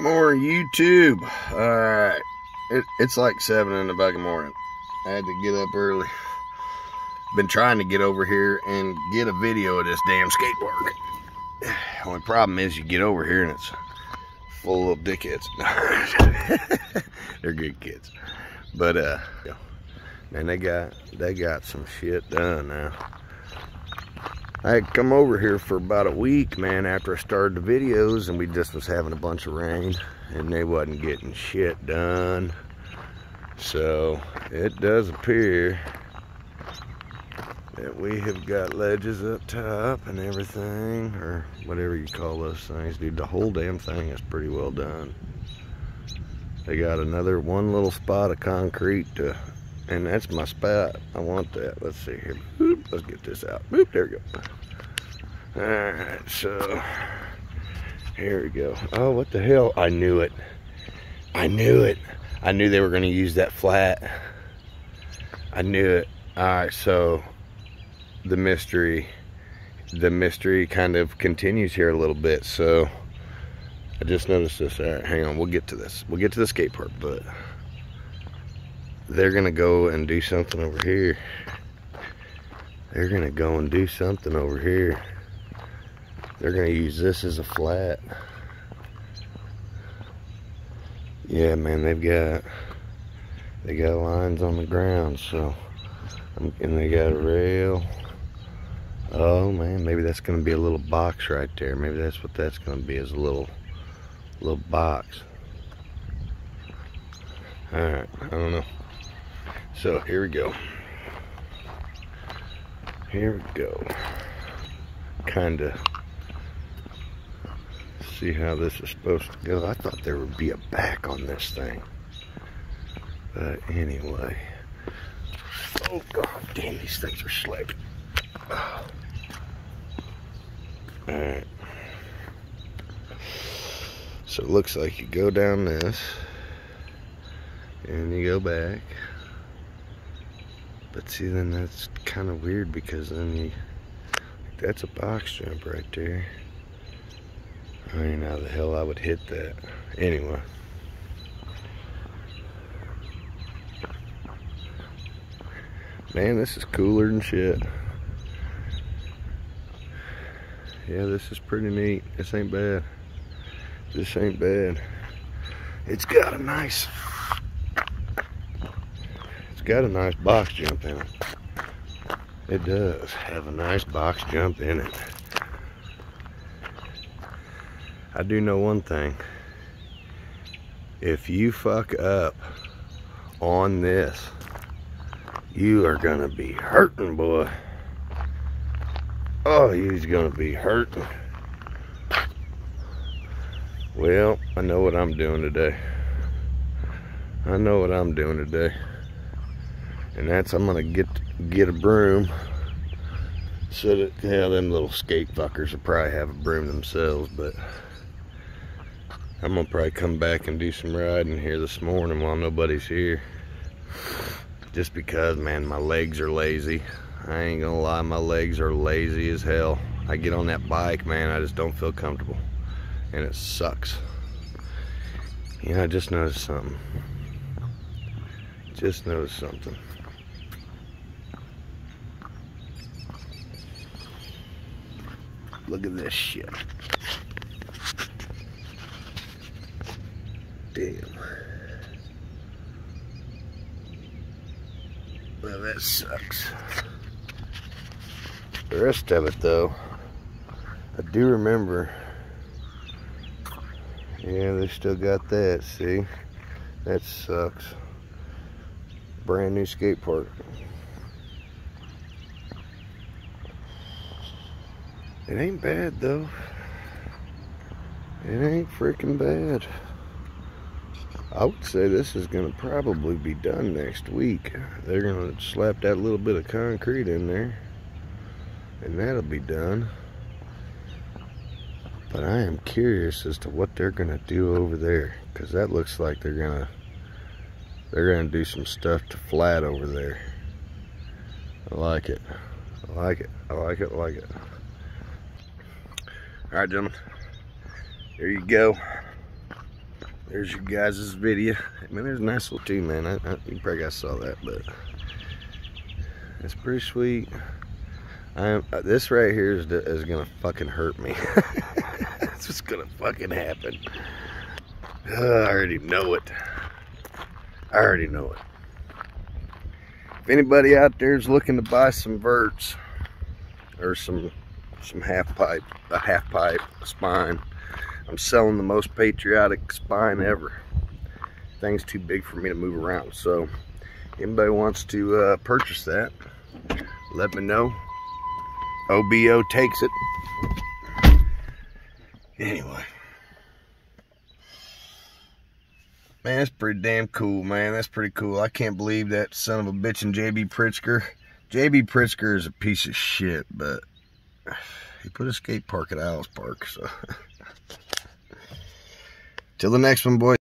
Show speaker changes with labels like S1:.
S1: More YouTube. Alright. It, it's like 7 in the fucking morning. I had to get up early. Been trying to get over here and get a video of this damn skate park. Only problem is you get over here and it's full of dickheads. They're good kids. But uh man they got they got some shit done now. I had come over here for about a week, man, after I started the videos, and we just was having a bunch of rain, and they wasn't getting shit done. So, it does appear that we have got ledges up top and everything, or whatever you call those things. Dude, the whole damn thing is pretty well done. They got another one little spot of concrete to and that's my spot. I want that. Let's see here. Boop, let's get this out. Boop, there we go. All right, so here we go. Oh, what the hell? I knew it. I knew it. I knew they were going to use that flat. I knew it. All right, so the mystery, the mystery kind of continues here a little bit. So I just noticed this. All right, hang on. We'll get to this. We'll get to the skate park, but they're gonna go and do something over here. They're gonna go and do something over here. They're gonna use this as a flat. Yeah, man, they've got they got lines on the ground, so and they got a rail. Oh man, maybe that's gonna be a little box right there. Maybe that's what that's gonna be is a little little box. Alright, I don't know. So here we go. Here we go. Kinda see how this is supposed to go. I thought there would be a back on this thing. But anyway. Oh god damn these things are slick. Alright. So it looks like you go down this and you go back but see, then that's kind of weird because then you, that's a box jump right there. I know how the hell I would hit that. Anyway. Man, this is cooler than shit. Yeah, this is pretty neat. This ain't bad. This ain't bad. It's got a nice got a nice box jump in it. It does have a nice box jump in it. I do know one thing. If you fuck up on this, you are gonna be hurting, boy. Oh, he's gonna be hurting. Well, I know what I'm doing today. I know what I'm doing today and that's I'm gonna get get a broom. So that yeah them little skate fuckers will probably have a broom themselves but I'm gonna probably come back and do some riding here this morning while nobody's here. Just because man my legs are lazy. I ain't gonna lie my legs are lazy as hell. I get on that bike man I just don't feel comfortable. And it sucks. You know I just noticed something. Just noticed something Look at this shit. Damn. Well, that sucks. The rest of it, though, I do remember. Yeah, they still got that, see? That sucks. Brand new skate park. It ain't bad though. It ain't freaking bad. I would say this is going to probably be done next week. They're going to slap that little bit of concrete in there. And that'll be done. But I am curious as to what they're going to do over there. Because that looks like they're going to... They're going to do some stuff to flat over there. I like it. I like it. I like it. I like it. All right, gentlemen. There you go. there's your guys' video. I mean, there's a nice little too, man. I, I, you probably guys saw that, but it's pretty sweet. I'm, uh, this right here is, is gonna fucking hurt me. That's what's gonna fucking happen. Uh, I already know it. I already know it. If anybody out there is looking to buy some verts or some some half pipe, a half pipe a spine, I'm selling the most patriotic spine ever. Thing's too big for me to move around. So anybody wants to uh, purchase that, let me know. OBO takes it. Anyway. Man, that's pretty damn cool, man. That's pretty cool. I can't believe that son of a bitch and JB Pritzker. JB Pritzker is a piece of shit, but he put a skate park at Iles Park, so. Till the next one, boys.